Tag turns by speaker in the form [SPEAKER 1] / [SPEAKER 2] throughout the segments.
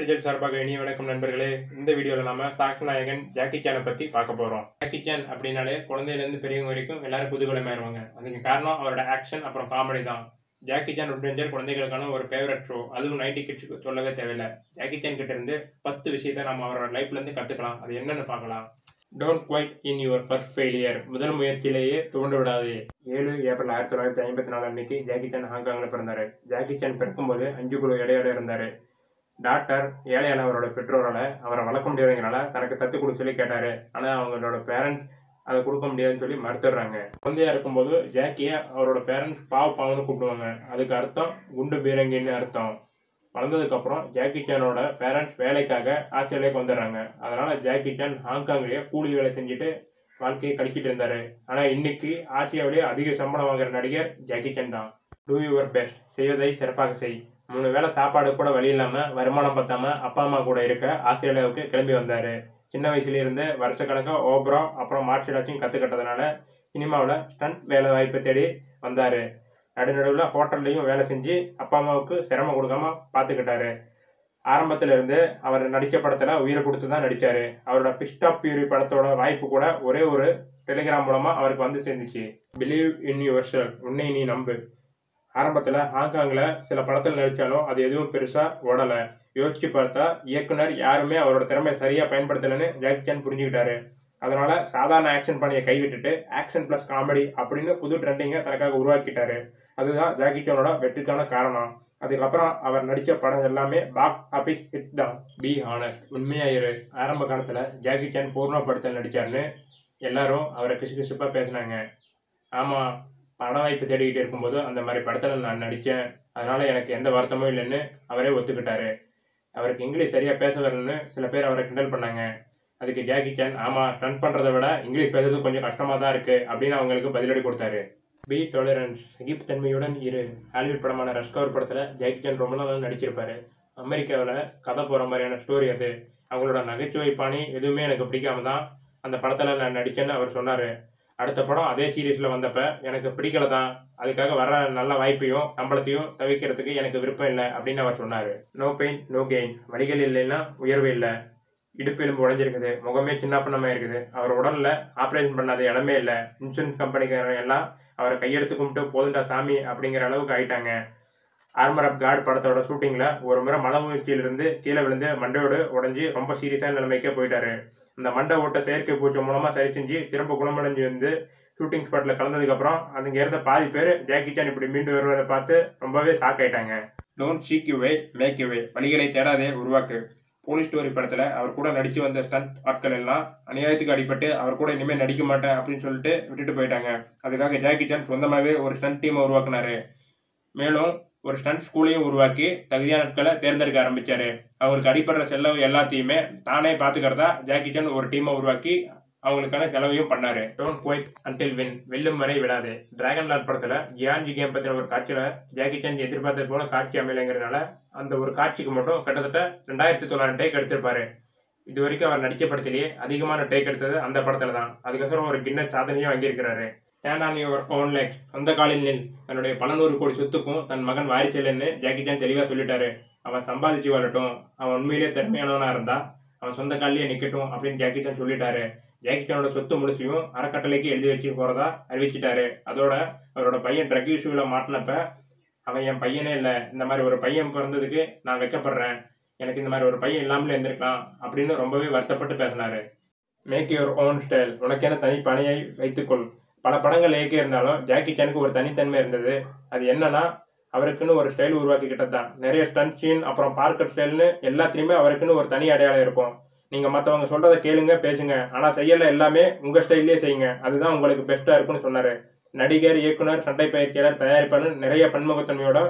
[SPEAKER 1] ஆக்டர்ஜல் சார்பாக இனிய வணக்கம் நண்பர்களே. இந்த வீடியோவில் நாம சாக்ஸ் நாயகன் ஜாக்கி சானை பற்றி பார்க்க போகிறோம் ஜாக்கி சான் அப்படின்னாலே குழந்தையிலேருந்து பெரியவங்க வரைக்கும் எல்லாரும் புதுகுலமாயிருவாங்க அதுக்கு காரணம் அவரோட ஆக்ஷன் அப்புறம் காமெடி தான். ஜாக்கி சான் அட்வென்ச்சர் குழந்தைகளுக்கான ஒரு ஃபேவரட் ஷோ அதுவும் நைன்டி கிட்ஸுக்கு சொல்லவே தேவையில்லை. ஜாக்கி சான் கிட்ட இருந்து பத்து விஷயத்தை நம்ம அவரோட லைஃப்லேருந்து கற்றுக்கலாம் அது என்னென்னு பார்க்கலாம். Don't quit in your first failure முதல் முயற்சியிலேயே துவண்டு விடாது. ஏழு ஏப்ரல் ஆயிரத்தி தொள்ளாயிரத்தி ஐம்பத்தி நாலு அன்னைக்கு ஜாக்கி சான் ஹாங்காங்கில் பிறந்தார். ஜாக்கி சான் பிறக்கும்போது அஞ்சு கிலோ எடையோட இருந்தார். டாக்டர் ஏழையான அவரோட பெற்றோரால் அவரை வளர்க்க முடியாதுங்கிறனால தனக்கு தத்து கொடுக்க சொல்லி கேட்டாரு. ஆனால் அவங்களோட பேரண்ட்ஸ் அதை கொடுக்க முடியாதுன்னு சொல்லி மறுத்துடுறாங்க. குழந்தையா இருக்கும்போது ஜாக்கியை அவரோட பேரண்ட்ஸ் பாவ பாவம்னு கூப்பிடுவாங்க. அதுக்கு அர்த்தம் குண்டு பீரங்கின்னு அர்த்தம். வளர்ந்ததுக்கப்புறம் ஜாக்கி சானோட பேரண்ட்ஸ் வேலைக்காக ஆஸ்திரேலியாவுக்கு வந்துடுறாங்க. அதனால ஜாக்கி சான் ஹாங்காங்லேயே கூலி வேலை செஞ்சுட்டு வாழ்க்கையை கழிச்சிட்டு இருந்தாரு. ஆனா இன்னைக்கு ஆசியாவிலேயே அதிக சம்பளம் வாங்குற நடிகர் ஜாக்கி சான் தான். டூ யுவர் பெஸ்ட் செய்வதை சிறப்பாக செய். மூணு வேளை சாப்பாடு கூட வழி இல்லாம வருமானம் பத்தாம அப்பா அம்மா கூட இருக்க ஆஸ்திரேலியாவுக்கு கிளம்பி வந்தாரு. சின்ன வயசுல இருந்து வருஷக்கணக்கா ஓபரா அப்புறம் மார்ஷல் ஆர்ட்ஸையும் கத்துக்கிட்டதுனால சினிமாவில் ஸ்டண்ட் வேலை வாய்ப்பை தேடி வந்தாரு. நடுநடுவில் ஹோட்டல்லையும் வேலை செஞ்சு அப்பா அம்மாவுக்கு சிரமம் கொடுக்காம பார்த்துக்கிட்டாரு ஆரம்பத்துல இருந்து அவர் நடித்த படத்துல உயிரை கொடுத்து தான் நடிச்சாரு. அவரோட பிஸ்ட் ஆஃப் பியூரி படத்தோட வாய்ப்பு கூட ஒரே ஒரு டெலிகிராம் மூலமா அவருக்கு வந்து சேர்ந்துச்சு. பிலீவ் இன் யுவர் செல் உன்னை நீ நம்பு. ஆரம்பத்தில் ஹாங்காங்கில் சில படத்தில் நடித்தாலும் அது எதுவும் பெருசாக ஓடலை. யோசிச்சு பார்த்தா இயக்குனர் யாருமே அவரோட திறமையை சரியாக பயன்படுத்தலைன்னு ஜாக்கி சான் புரிஞ்சுக்கிட்டாரு. அதனால சாதாரண ஆக்ஷன் பணியை கைவிட்டுட்டு ஆக்ஷன் பிளஸ் காமெடி அப்படின்னு புது ட்ரெண்டிங்கை தனக்காக உருவாக்கிட்டாரு. அதுதான் ஜாக்கி சானோட வெற்றிக்கான காரணம். அதுக்கப்புறம் அவர் நடித்த படம் எல்லாமே பாக்ஸ் ஆஃபீஸ் ஹிட் தான். பி ஹானஸ்ட் உண்மையாயிரு ஆரம்ப காலத்தில் ஜாக்கி சான் பூர்ண படத்தில் நடிச்சாருன்னு எல்லாரும் அவரை கிசு கிசுப்பாக பேசினாங்க. ஆமாம் பட வாய்ப்பு தேடிக்கிட்டு இருக்கும்போது அந்த மாதிரி படத்தில் நான் நடித்தேன் அதனால் எனக்கு எந்த வருத்தமும் இல்லைன்னு அவரே ஒத்துக்கிட்டாரு. அவருக்கு இங்கிலீஷ் சரியாக பேச வரலன்னு சில பேர் அவரை கிண்டல் பண்ணாங்க. அதுக்கு ஜாக்கி சான் ஆமாம் ஸ்டன் பண்ணுறதை விட இங்கிலீஷ் பேசுறது கொஞ்சம் கஷ்டமாக தான் இருக்குது அப்படின்னு அவங்களுக்கு பதிலடி கொடுத்தாரு. பி. டாலரன்ஸ் சகிப்புத்தன்மையுடன் இரு ஹாலிவுட் படமான ரஷ்கவர் படத்தில் ஜாக்கி சான் ரொம்ப நாள் நடிச்சிருப்பாரு. அமெரிக்காவில் கதை போகிற மாதிரியான ஸ்டோரி அது. அவங்களோட நகைச்சுவை பாணி எதுவுமே எனக்கு பிடிக்காம தான் அந்த படத்தில் நான் நடித்தேன்னு அவர் சொன்னார். அடுத்த படம் அதே சீரீஸ்ல வந்தப்ப எனக்கு பிடிக்கல தான் அதுக்காக வர நல்ல வாய்ப்பையும் சம்பளத்தையும் தவிர்க்கிறதுக்கு எனக்கு விருப்பம் இல்லை அப்படின்னு அவர் சொன்னாரு. நோ பெயின் நோ கெயின் வழிகள் இல்லைன்னா உயர்வு இல்லை. இடுப்பு எலும்பு உடஞ்சிருக்குது. முகமே சின்ன பண்ணமா இருக்குது. அவர் உடல்ல ஆப்ரேஷன் பண்ணாத இடமே இல்லை. இன்சூரன்ஸ் கம்பெனிக்காரங்க எல்லாம் அவரை கையெடுத்து கும்பிட்டு போதுண்டா சாமி அப்படிங்கிற அளவுக்கு ஆயிட்டாங்க. ஆர்மர் ஆஃப் காட் படத்தோட ஷூட்டிங்ல ஒரு முறை மலை வீழ்ச்சியிலிருந்து கீழே விழுந்து மண்டையோடு உடஞ்சி ரொம்ப சீரியஸான நிலைமைக்கே போயிட்டாரு. அந்த மண்டை ஓட்ட செயற்கை பூச்சை மூலமா சரி செஞ்சு திரும்ப குணமடைஞ்சு வந்து ஷூட்டிங் ஸ்பாட்ல கலந்ததுக்கு அப்புறம் அதுங்க இருந்த பாதி பேர் ஜாக்கி சான் இப்படி மீண்டு வருவதை பார்த்து ரொம்பவே ஷாக் ஆயிட்டாங்க. Don't seek you way make you way வழிகளை தேடாதே உருவாக்கு. போலீஸ் ஸ்டோரி படத்துல அவர் கூட நடிச்சு வந்த ஸ்டண்ட் ஆட்கள் எல்லாம் அநியாயத்துக்கு அடிபட்டு அவர் கூட இனிமேல் நடிக்க மாட்டேன் அப்படின்னு சொல்லிட்டு விட்டுட்டு போயிட்டாங்க. அதுக்காக ஜாக்கி சான் சொந்தமாவே ஒரு ஸ்டண்ட் டீமை உருவாக்குனாரு. மேலும் ஒரு ஸ்டன்ட் ஸ்கூலையும் உருவாக்கி தகுதியான ஆட்களை தேர்ந்தெடுக்க ஆரம்பிச்சாரு. அவருக்கு அடிப்படுற செலவு எல்லாத்தையுமே தானே பாத்துக்கிறதா ஜாக்கி சான் ஒரு டீமை உருவாக்கி அவங்களுக்கான செலவையும் பண்ணாரு. டோன்ட் குவைட் அன்டில் வின் வெல்லும் வரை விடாது. டிராகன் லார்ட் படத்துல கியான்ஜி கேம் பத்தின ஒரு காட்சியில ஜாக்கி சான் எதிர்பார்த்தது போல காட்சி அமையலைங்கிறதுனால அந்த ஒரு காட்சிக்கு மட்டும் கிட்டத்தட்ட ரெண்டாயிரத்தி தொள்ளாயிரம் டேக் எடுத்திருப்பாரு. இது வரைக்கும் அவர் நடிச்ச படத்திலேயே அதிகமான டேக் எடுத்தது அந்த படத்துல தான் அதுக்கப்புறம் ஒரு கின்ன சாதனையும் வாங்கியிருக்கிறாரு. Stand on your own legs சொந்த காலில் நில். தன்னுடைய பல நூறு கோடி சொத்துக்கும் தன் மகன் வாரிசு ஜாக்கி சான் தெளிவாக சொல்லிட்டாரு. அவன் சம்பாதிச்சு வரட்டும் அவன் உண்மையிலேயே திறமையானவனா இருந்தா அவன் சொந்த காலிலேயே நிக்கட்டும் அப்படின்னு ஜாக்கி சான் சொல்லிட்டாரு. ஜாக்கி சானோட சொத்து முடிச்சியும் அறக்கட்டளைக்கு எழுதி வச்சு போறதா அறிவிச்சிட்டாரு. அதோட அவரோட பையன் ட்ரக் இஷ்யூல மாட்டினப்ப அவன் என் பையனே இல்லை. இந்த மாதிரி ஒரு பையன் பிறந்ததுக்கு நான் வெக்கப்படுறேன். எனக்கு இந்த மாதிரி ஒரு பையன் இல்லாமலே இருந்திருக்கலாம் அப்படின்னு ரொம்பவே வருத்தப்பட்டு பேசினாரு. மேக் யுவர் ஓன் ஸ்டைல் உனக்கென தனி பணியை வைத்துக்கொள். பல படங்கள் இயக்கி இருந்தாலும் ஜாக்கி சானுக்கு ஒரு தனித்தன்மை இருந்தது. அது என்னன்னா அவருக்குன்னு ஒரு ஸ்டைல் உருவாக்கிக்கிட்டது தான் நிறைய ஸ்டன் சீன் அப்புறம் பார்க்கர் ஸ்டைல்னு எல்லாத்துலேயுமே அவருக்குன்னு ஒரு தனி அடையாளம் இருக்கும். நீங்கள் மற்றவங்க சொல்கிறத கேளுங்க பேசுங்க. ஆனால் செய்யல எல்லாமே உங்கள் ஸ்டைல்லயே செய்யுங்க. அதுதான் உங்களுக்கு பெஸ்ட்டாக இருக்கும்னு சொன்னார். நடிகர் இயக்குனர் சண்டை பயிற்சியாளர் தயாரிப்பாளர் நிறைய பன்முகத்தன்மையோட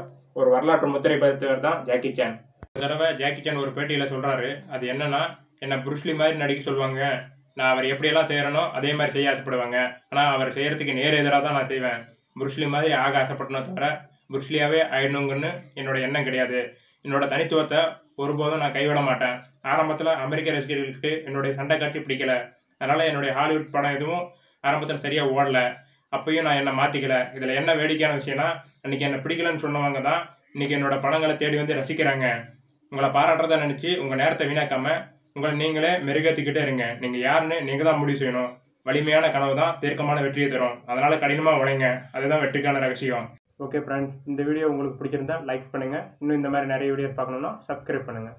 [SPEAKER 1] ஒரு வரலாற்று முத்திரை பதித்தவர் தான் ஜாக்கி சான். ஒரு தடவை ஜாக்கி சான் ஒரு பேட்டியில் சொல்கிறாரு அது என்னன்னா என்ன புருஷ்லி மாதிரி நடிக்க சொல்லுவாங்க. நான் அவர் எப்படியெல்லாம் செய்யறனோ அதே மாதிரி செய்ய ஆசைப்படுவாங்க. ஆனா அவர் செய்யறதுக்கு நேர் எதிராக தான் நான் செய்வேன். புருஷ்லி மாதிரி ஆக ஆசைப்பட்டனோ தவிர புருஷ்லியாவே ஆயிடணுங்கன்னு என்னோட எண்ணம் கிடையாது. என்னோட தனித்துவத்தை ஒருபோதும் நான் கைவிட மாட்டேன். ஆரம்பத்துல அமெரிக்க ரசிகர்களுக்கு என்னுடைய சண்டை காட்சி பிடிக்கல. அதனால என்னுடைய ஹாலிவுட் படம் எதுவும் ஆரம்பத்துல சரியா ஓடல. அப்பயும் நான் என்ன மாத்திக்கல. இதுல என்ன வேடிக்கையான விஷயம்னா அன்னைக்கு என்ன பிடிக்கலன்னு சொன்னவங்க தான் இன்னைக்கு என்னோட படங்களை தேடி வந்து ரசிக்கிறாங்க. உங்களை பாராட்டுறத நினைச்சு உங்க நேரத்தை வீணாக்காம உங்களை நீங்களே மெருகேற்றிக்கிட்டே இருங்க. நீங்க யாருன்னு நீங்க தான் முடிவு செய்யணும். வலிமையான கனவு தான் தீர்க்கமான வெற்றியை தரும். அதனால கடினமாக உழைங்க. அதுதான் வெற்றிக்கான ரகசியம். ஓகே ஃப்ரெண்ட்ஸ் இந்த வீடியோ உங்களுக்கு பிடிச்சிருந்தா லைக் பண்ணுங்க. இன்னும் இந்த மாதிரி நிறைய வீடியோஸ் பார்க்கணும்னா சப்ஸ்கிரைப் பண்ணுங்க.